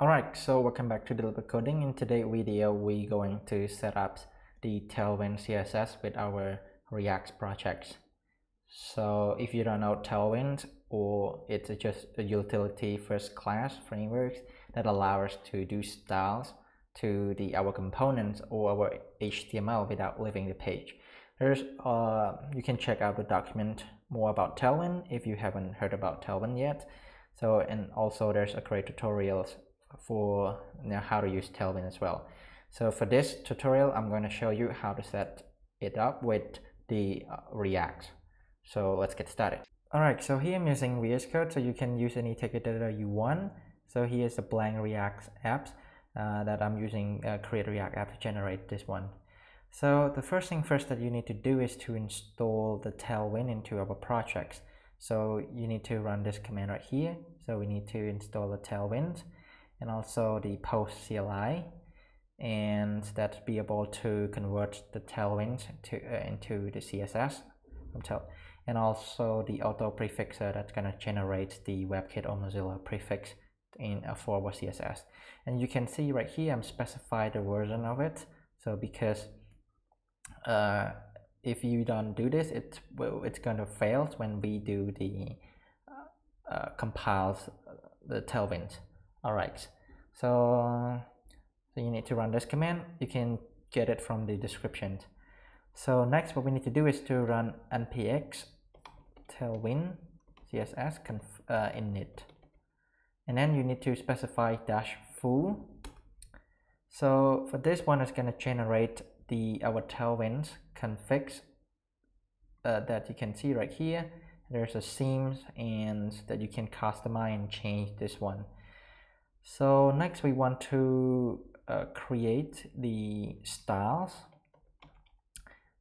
Alright, so welcome back to Daily Web Coding. In today's video, we're going to set up the Tailwind CSS with our React projects. So if you don't know Tailwind, or it's just a utility first class framework that allows us to do styles to the our components or our HTML without leaving the page. There's uh, you can check out the document more about Tailwind if you haven't heard about Tailwind yet. So and also there's a great tutorials for you know, how to use Tailwind as well. So for this tutorial, I'm going to show you how to set it up with the uh, React. So let's get started. Alright, so here I'm using VS Code, so you can use any text editor you want. So here's a blank React apps uh, that I'm using uh, Create React app to generate this one. So the first thing first that you need to do is to install the Tailwind into our projects. So you need to run this command right here. So we need to install the Tailwind and also the post CLI and that be able to convert the tailwind to uh, into the css and also the auto prefixer that's going to generate the WebKit or Mozilla prefix in a forward CSS and you can see right here I'm specify the version of it. So because uh, if you don't do this it well, it's going to fail when we do the uh, uh, compiles the tailwind all right. So so you need to run this command. You can get it from the description. So next what we need to do is to run npx tailwind css conf uh, init. And then you need to specify dash full so for this one it's going to generate the our tailwind configs uh, that you can see right here. There's a themes and that you can customize and change this one so next we want to uh, create the styles.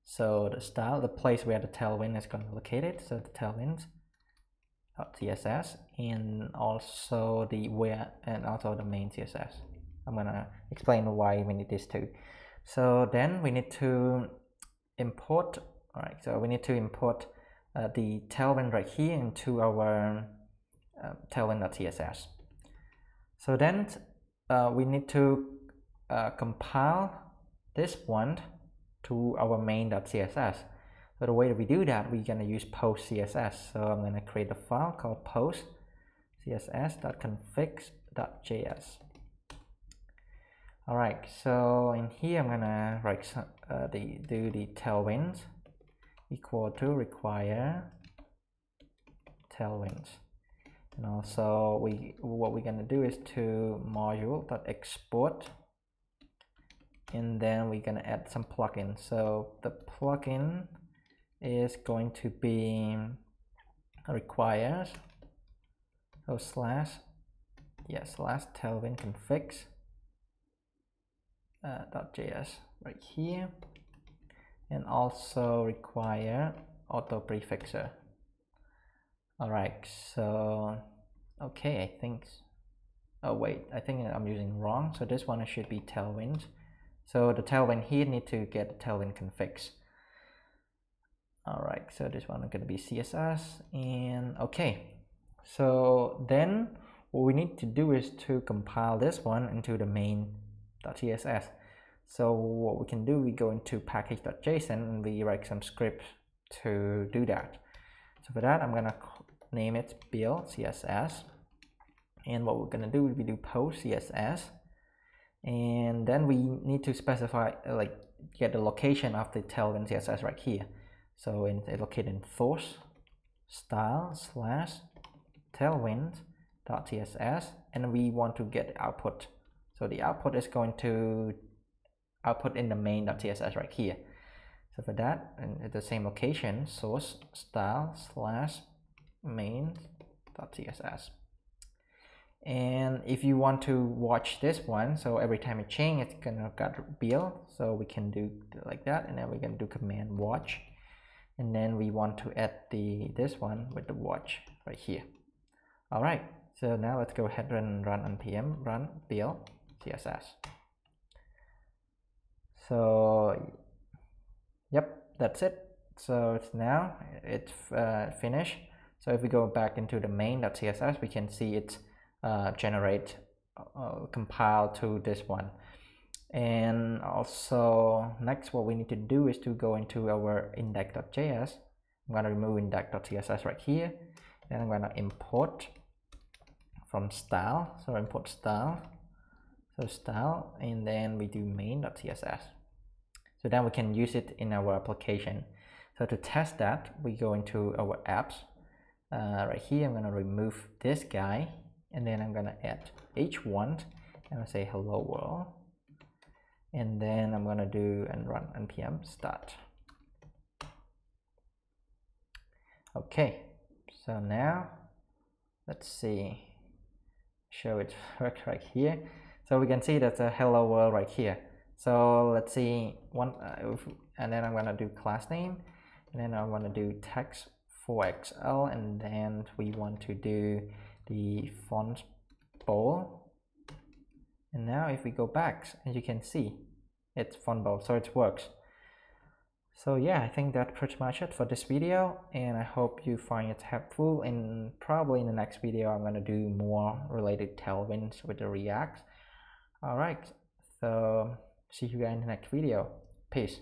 So the style the place where the tailwind is going to be located so the tailwind css and also the where and also the main css i'm gonna explain why we need this too so then we need to import all right so we need to import uh, the tailwind right here into our uh, tailwind.css so then uh, we need to uh, compile this one to our main.css. So the way that we do that, we're going to use post CSS. So I'm going to create a file called post css.configs.js. All right, so in here I'm gonna write uh, the do the tailwind equal to require tailwinds and also we what we're gonna do is to module dot export and then we're gonna add some plugin so the plugin is going to be requires so slash yeah slash tailwind configs uh, .js right here and also require auto prefixer all right so okay i think oh wait i think i'm using wrong so this one should be tailwind. So the tailwind here need to get the tailwind configs all right so this one is going to be css and okay. So then what we need to do is to compile this one into the main.css so what we can do we go into package.json and we write some script to do that. So for that i'm gonna name it build css and what we're gonna do is we do post css and then we need to specify like get the location of the tailwind css right here. So in located in source style slash tailwind dot css and we want to get output. So the output is going to output in the main.css right here. So for that and at the same location source style slash main.css and if you want to watch this one so every time it change it's gonna got build so we can do like that and then we can do command watch. And then we want to add the this one with the watch right here. All right so now let's go ahead and run npm run build css so yep that's it. So it's now it's uh, finished so if we go back into the main.css, we can see it uh, generate uh, compile to this one. And also next what we need to do is to go into our index.js I'm going to remove index.css right here. And I'm going to import from style. So import style. So style and then we do main.css so then we can use it in our application. So to test that we go into our apps uh, right here I'm to remove this guy and then I'm to add h1 and I say hello world. And then I'm gonna do and run npm start. Okay so now let's see. Show it work right here. So we can see that a hello world right here. So let's see one uh, and then I'm gonna do class name and then I'm gonna do text 4xl and then we want to do the font bold and now if we go back as you can see it's font bold so it works. So yeah i think that's pretty much it for this video and i hope you find it helpful. And probably in the next video i'm going to do more related tailwinds with the react. All right so see you guys in the next video. Peace